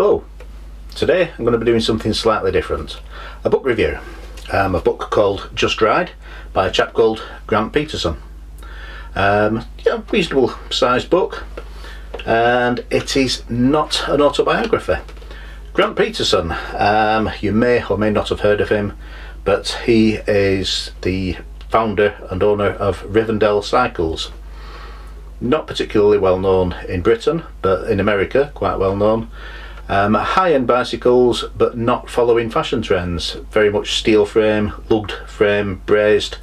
Hello, today I'm going to be doing something slightly different. A book review. Um, a book called Just Ride by a chap called Grant Petersen. Um, yeah, reasonable sized book and it is not an autobiography. Grant Petersen, um, you may or may not have heard of him, but he is the founder and owner of Rivendell Cycles not particularly well known in Britain, but in America, quite well known. Um, high-end bicycles, but not following fashion trends. Very much steel frame, lugged frame, brazed,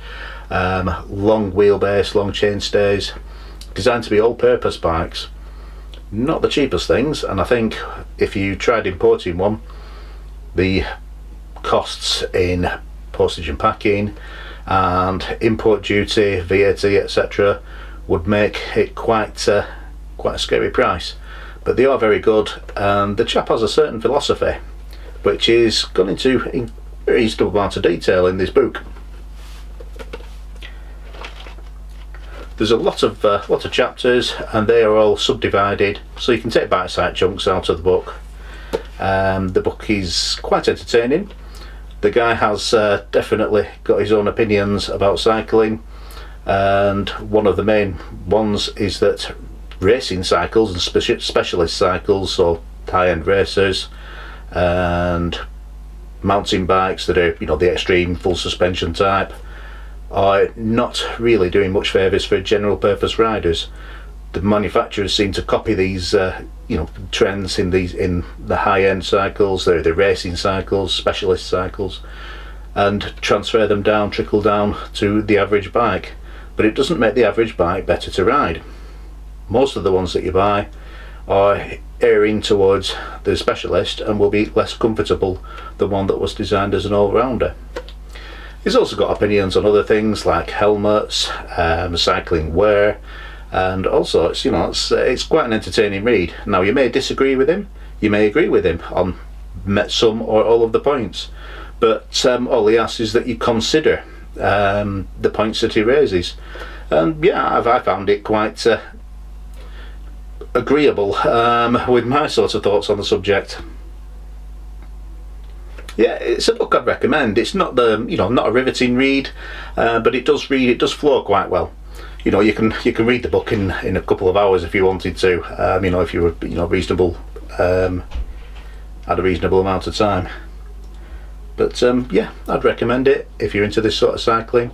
um, long wheelbase, long chain stays, designed to be all-purpose bikes. Not the cheapest things, and I think if you tried importing one, the costs in postage and packing and import duty, VAT, etc would make it quite uh, quite a scary price but they are very good. And the chap has a certain philosophy which is gone into in reasonable amount of detail in this book. There's a lot of uh, lot of chapters and they are all subdivided so you can take bite-sized chunks out of the book. Um, the book is quite entertaining. The guy has uh, definitely got his own opinions about cycling and one of the main ones is that racing cycles and speci specialist cycles so high-end racers and mountain bikes that are you know the extreme full suspension type are not really doing much favours for general purpose riders the manufacturers seem to copy these uh, you know trends in these in the high-end cycles the, the racing cycles specialist cycles and transfer them down trickle down to the average bike but it doesn't make the average bike better to ride. Most of the ones that you buy are erring towards the specialist and will be less comfortable than one that was designed as an all-rounder. He's also got opinions on other things like helmets, um, cycling wear, and also sorts. You know, it's, it's quite an entertaining read. Now, you may disagree with him, you may agree with him on some or all of the points, but um, all he asks is that you consider um, the points that he raises. And yeah, I've, I found it quite uh, agreeable um, with my sort of thoughts on the subject. Yeah, it's a book I'd recommend. It's not the you know not a riveting read, uh, but it does read. It does flow quite well. You know, you can you can read the book in in a couple of hours if you wanted to. Um, you know, if you were you know reasonable, um, had a reasonable amount of time but um, yeah I'd recommend it if you're into this sort of cycling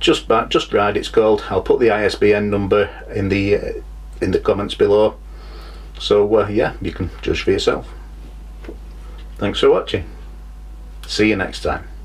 just back just ride it's called I'll put the ISBN number in the uh, in the comments below. So uh, yeah you can judge for yourself. Thanks for watching. See you next time